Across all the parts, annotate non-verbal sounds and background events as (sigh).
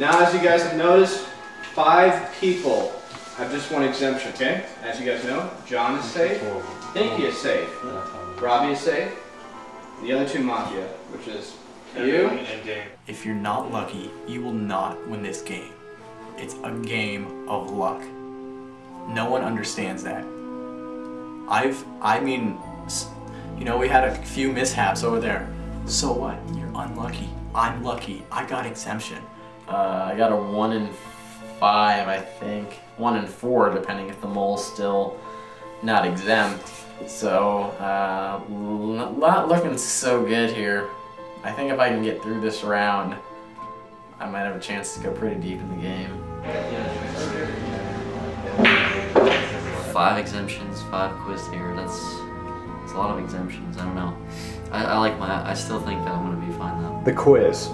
Now, as you guys have noticed, five people have just one exemption, okay? As you guys know, John is safe, Dinky is safe, Robbie is safe, the other two Mafia, which is you. If you're not lucky, you will not win this game. It's a game of luck. No one understands that. I've, I mean, you know, we had a few mishaps over there. So what? You're unlucky. I'm lucky. I got exemption. Uh, I got a one in five, I think. One in four, depending if the mole's still not exempt. So, uh, not looking so good here. I think if I can get through this round, I might have a chance to go pretty deep in the game. Five exemptions, five quiz here. That's, that's a lot of exemptions. I don't know. I, I like my. I still think that I'm gonna be fine though. The quiz.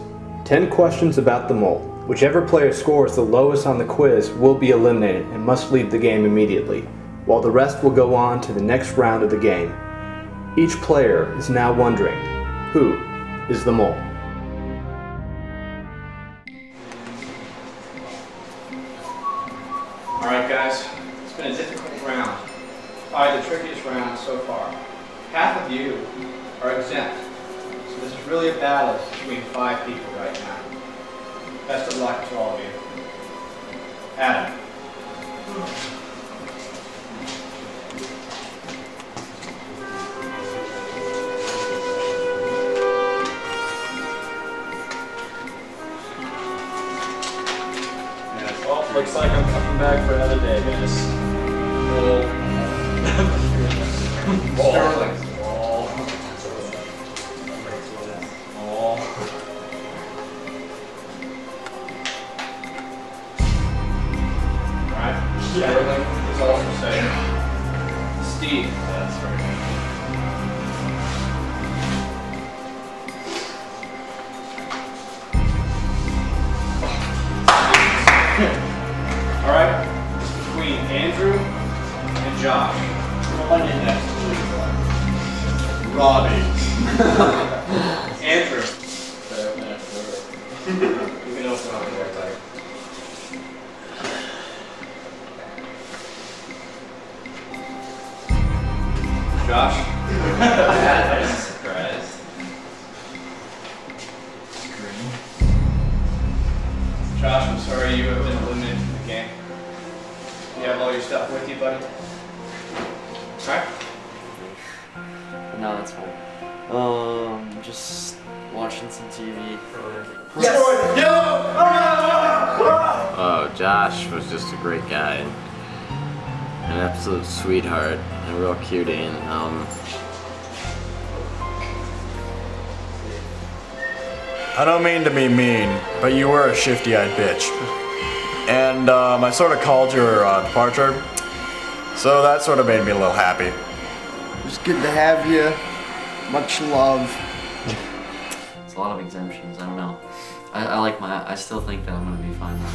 10 questions about the mole. Whichever player scores the lowest on the quiz will be eliminated and must leave the game immediately, while the rest will go on to the next round of the game. Each player is now wondering, who is the mole? Alright guys, it's been a difficult round. Probably the trickiest round so far. Half of you are exempt. So this is really a battle between five people right now. Best of luck to all of you. Adam. Well, looks like I'm coming back for another day, guys. (laughs) Sterling. Alright, Sterling is also safe. Steve. That's right. Alright, it's between Andrew and Josh. Roll on your next, please. Robbie. (laughs) Andrew. (laughs) you can open up there, like. Josh. Surprise. Josh, I'm sorry you have been eliminated from the game. You have all your stuff with you, buddy? Alright. No, that's fine. Um, just watching some TV. Yes! No! Oh, Josh was just a great guy. An absolute sweetheart. A real cutie. And, um, I don't mean to be mean, but you were a shifty-eyed bitch. And um, I sort of called your uh, departure, so that sort of made me a little happy. It's good to have you. Much love. It's a lot of exemptions. I don't know. I, I like my. I still think that I'm gonna be fine though.